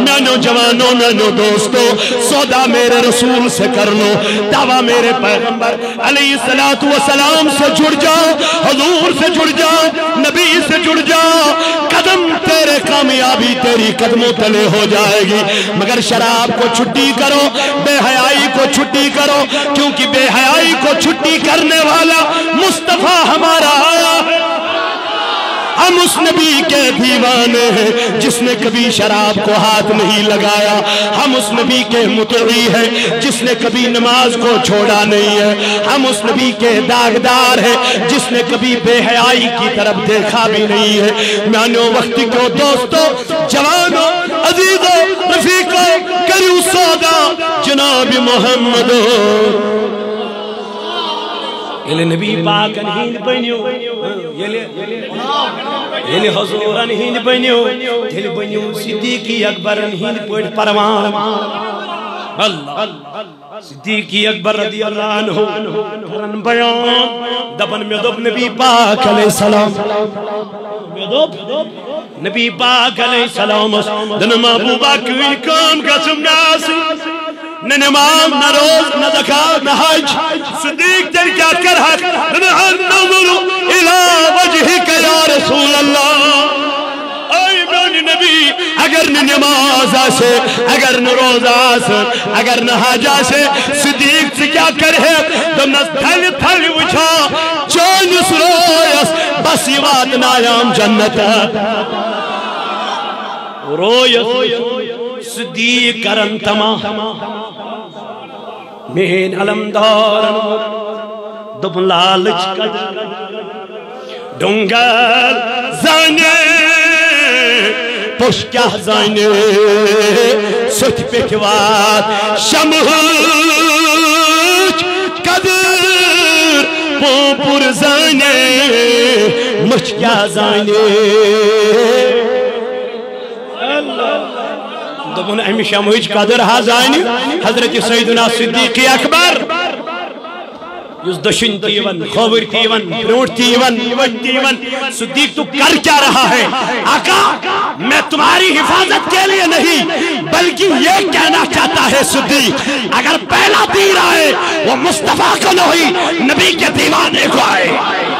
नानो जवानों, नानो दोस्तों, सौदा मेरे रसूल से कर लो, दावा मेरे पैगंबर अली सलातु सलाम से जुड़ जाओ, हजूर से जुड़ जाओ, नबी से जुड़ जाओ, कदम तेरे कामयाबी तेरी कदमों तले हो जाएगी। मगर शराब को छुट्टी करो, बेहयाई को छुट्टी करो, क्योंकि बेहयाई को छुट्टी करने वाला मुस्तफ़ा हमारा आया है। उस नबी के दीवाने हैं, जिसने कभी शराब को हाथ नहीं लगाया। हम उस नबी के मुतरी हैं, जिसने कभी नमाज़ को छोड़ा नहीं है। हम उस नबी के दागदार हैं, जिसने कभी बेहयाई की तरफ़ देखा भी नहीं है। मानो वक्त को दोस्तों, जवानों, अजीजों, रफीकों करू सौदा, जनाब मोहम्मद। नबी पाक हिंद बनियो। हजूरन हिंद बनियो तेल बनियो, सिद्दीकी अकबर हिंद पड़ परवान। सिद्दीकी अकबर रदी अल्लाह बयान। दबन में दोब नबी पाक सलाम। नबी पाक सलाम। दन महबूबा की काम कसम नास। न नमाज़ न रोज न जकात न हज। सिद्दीक तेरी क्या कर हक? न नज़र नमाज़ आसे अगर न रोजा आसे अगर न हज आसे सिद्दीक से क्या करे? तुम न थल थल उठा, चोन रोयस बस ये बात नायाम जन्नत रोयस सिद्दीक करन तमा। मेन अलमदार दुप लालच डुंगर, जाने पुश क्या जाने सुख पिठवात शमह कदर, पोपुर जाने मुझ क्या जाने दोपन अमि शमच, कदर हा जान हज़रत सैदुना सिद्दीक अकबर। दशन खोबर ब्रोट सिद्दीक तू कर क्या रहा है? आका मैं तुम्हारी हिफाजत के लिए नहीं बल्कि ये कहना चाहता है सुदीक अगर पहला तीर आए वो मुस्तफ़ा को नहीं नबी के दीवाने को आए।